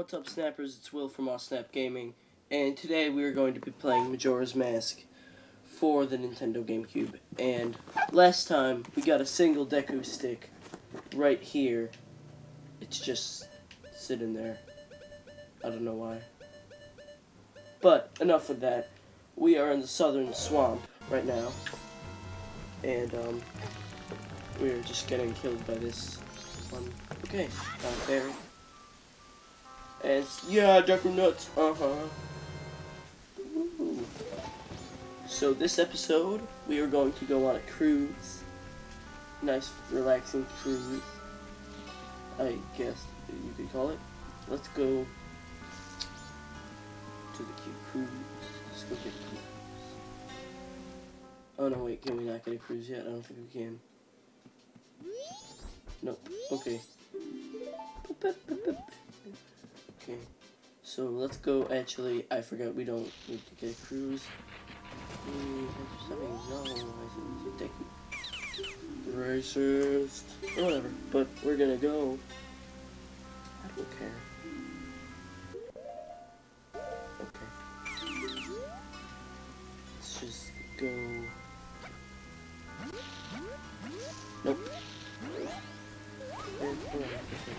What's up, Snappers? It's Will from Aw Snap Gaming, and today we are going to be playing Majora's Mask for the Nintendo GameCube. And last time, we got a single Deku stick right here. It's just sitting there. I don't know why. But, enough of that. We are in the southern swamp right now. And, um, we are just getting killed by this one. Okay, a berry. And yeah, Deku Nuts. Uh huh. So this episode, we are going to go on a cruise. Nice, relaxing cruise. I guess you could call it. Let's go to the cute cruise. Let's go get a cruise. Oh no, wait, can we not get a cruise yet? I don't think we can. Nope. Okay. Okay. So let's go. Actually, I forgot we don't need to get a cruise. Racist. Or whatever. But we're gonna go. I don't care. Okay. Let's just go. Nope.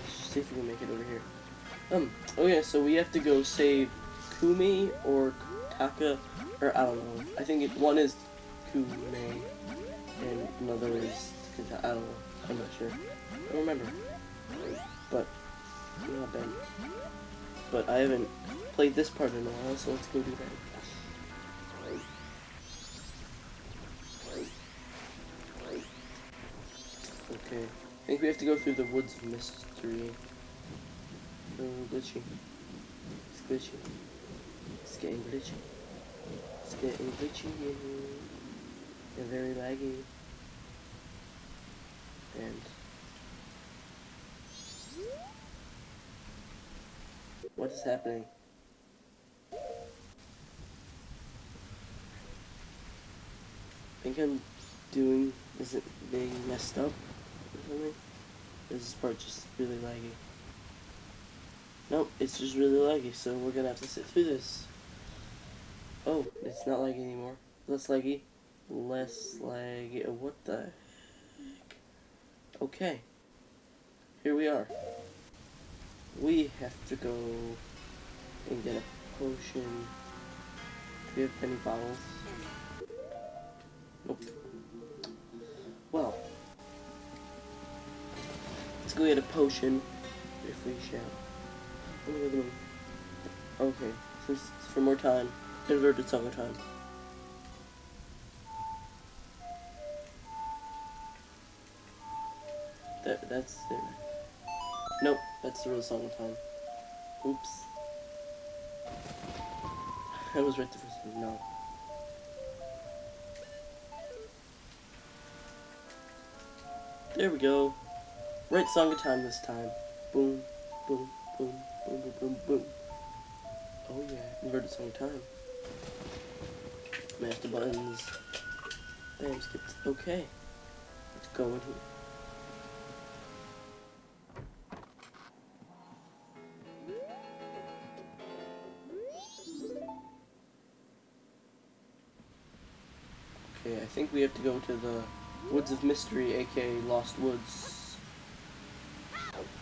See if we can make it over here. Um, oh yeah, so we have to go save Koume or Taka, or I don't know. I think it, one is Koume, and another is I don't know. I'm not sure. I don't remember. But, not bad. But I haven't played this part in a while, so let's go do that. Okay. I think we have to go through the Woods of Mystery. Oh, glitchy. It's glitchy. It's getting glitchy. It's getting glitchy and very laggy. And what is happening? I think I'm doing, is it being messed up or something? This part just really laggy. Nope, it's just really laggy, so we're gonna have to sit through this. Oh, it's not laggy anymore. Less laggy. Less laggy. What the heck? Okay. Here we are. We have to go and get a potion. Do we have any bottles? Nope. Well. Let's go get a potion if we shall. Mm-hmm. Okay, since for more time, inverted song time. That that's there. Nope, that's the real song of time. Oops. I was right the first time. No. There we go. Right song of time this time. Boom, boom, boom. Boom, boom, boom, boom. Oh yeah, inverted song time. Mash the buttons. Bam, skipped. Okay. Let's go in here. Okay, I think we have to go to the Woods of Mystery, aka Lost Woods.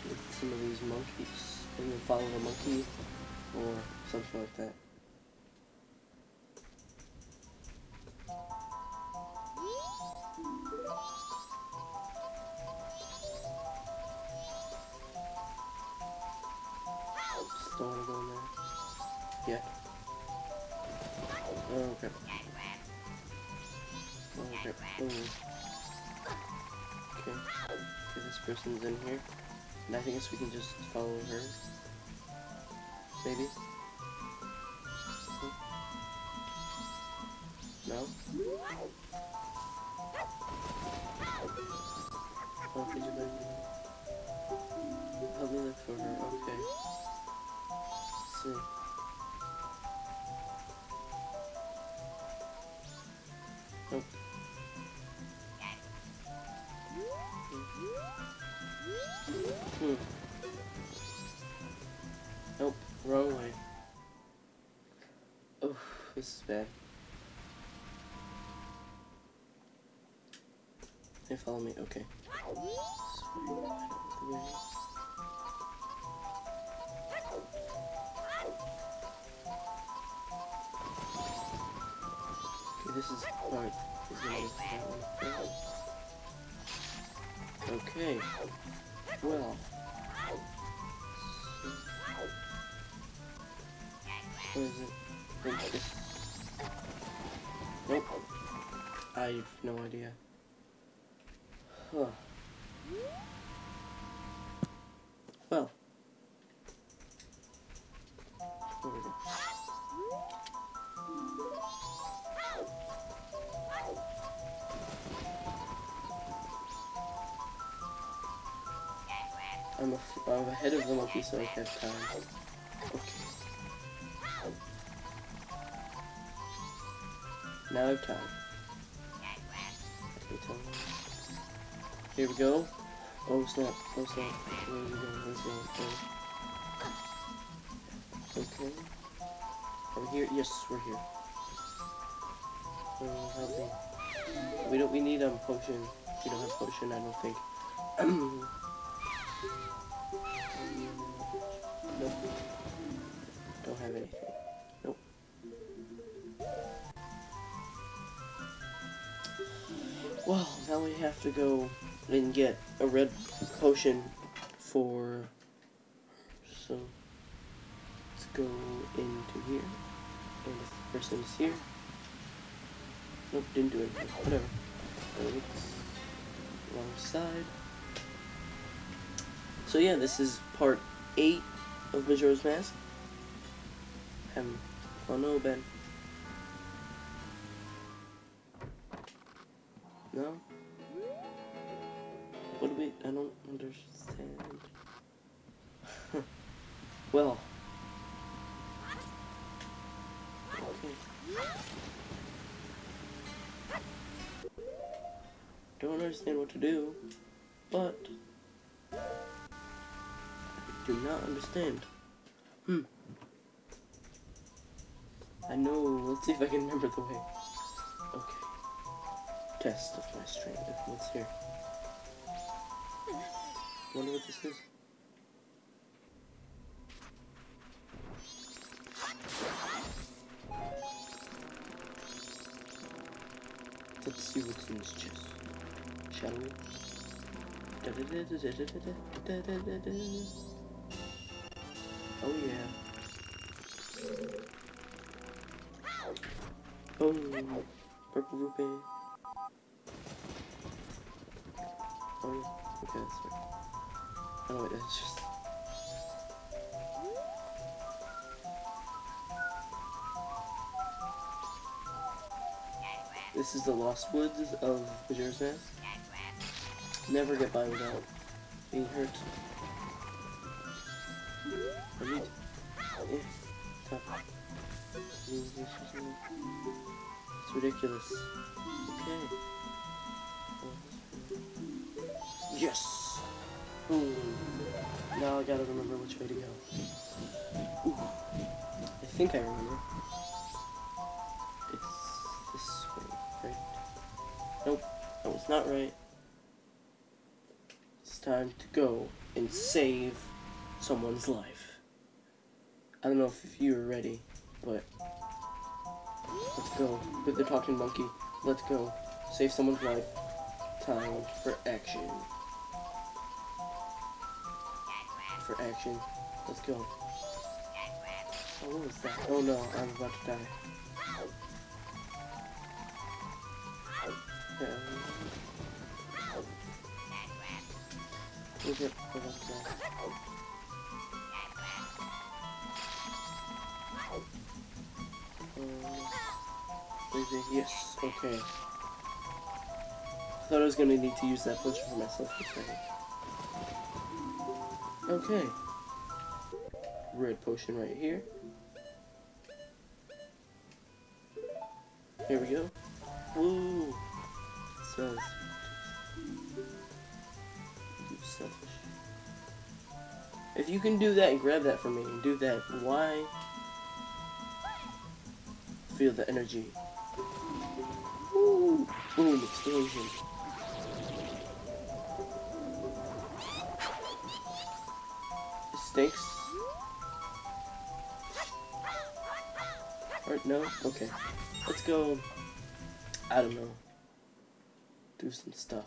With some of these monkeys and then follow the monkey or something like that. There. Yeah. Oh, okay. Oh, okay. Okay. Okay, this person's in here. And I guess we can just follow her. Maybe? No? rolling. Oh, this is bad. Hey, follow me. Okay. Okay, this is right. This is okay. Well. Is it? Nope. I have no idea. Huh. Well. I'm, I'm ahead of the monkey, so I have time. Have time. Here we go. Oh snap, oh snap. Where are we going? Where's going? Okay. Are we here? Yes, we're here. Oh, help me. We don't, we need a um, potion. We don't have potion, I don't think. nope. Don't have anything. Well, now we have to go and get a red potion for... So, let's go into here. And the person is here. Nope, didn't do anything. Whatever. It's wrong side. So yeah, this is part 8 of Majora's Mask. Having fun, oh Ben. No? What do we... I don't understand. well. Okay. Don't understand what to do, but... I do not understand. Hmm. I know, let's see if I can remember the way. Test of my strength. What's here? Wonder what this is. Let's see what's in this chest. Shall we? Oh yeah. Oh, purple rupee. Oh yeah, okay, that's right. Oh wait, that's just... This is the Lost Woods of Majora's Mask. Never get by without being hurt. I need... Top. It's ridiculous. Okay. Yes! Ooh. Now I gotta remember which way to go. Ooh. I think I remember. It's this way, right? Nope. That was not right. It's time to go and save someone's life. I don't know if you are ready, but let's go. With the talking monkey, let's go. Save someone's life. Time for action. For action. Let's go. Oh, what was that? Oh no, I'm about to die. Yeah. Look at what was that? Yes, okay. I thought I was gonna need to use that potion for myself for a second. Okay. Red potion right here. Here we go. Woo! You selfish. If you can do that and grab that for me and do that, why feel the energy. Ooh, boom, explosion. Stinks. Or no? Okay. Let's go. I don't know. Do some stuff.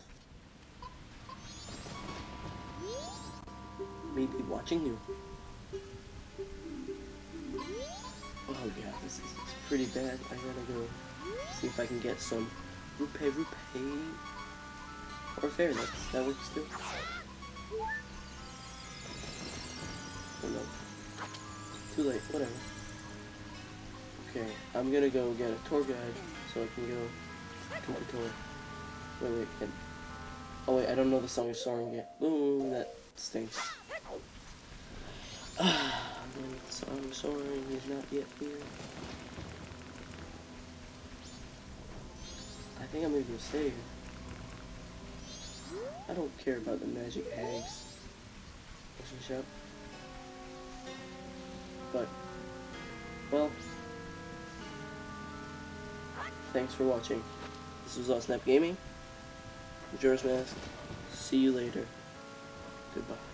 Maybe watching you. Oh yeah, this is pretty bad. I gotta go see if I can get some Rupee Rupee or Fairness. That works too. Oh no. Too late, whatever. Okay, I'm gonna go get a tour guide so I can go to a tour. Wait, wait, can... Oh wait, I don't know the song you're soaring yet. Boom, that stinks. Ah, the song soaring is not yet here. I think I'm gonna go save. I don't care about the magic hags. Shut. But, well, thanks for watching. This was Aw Snap Gaming. Majora's Mask. See you later. Goodbye.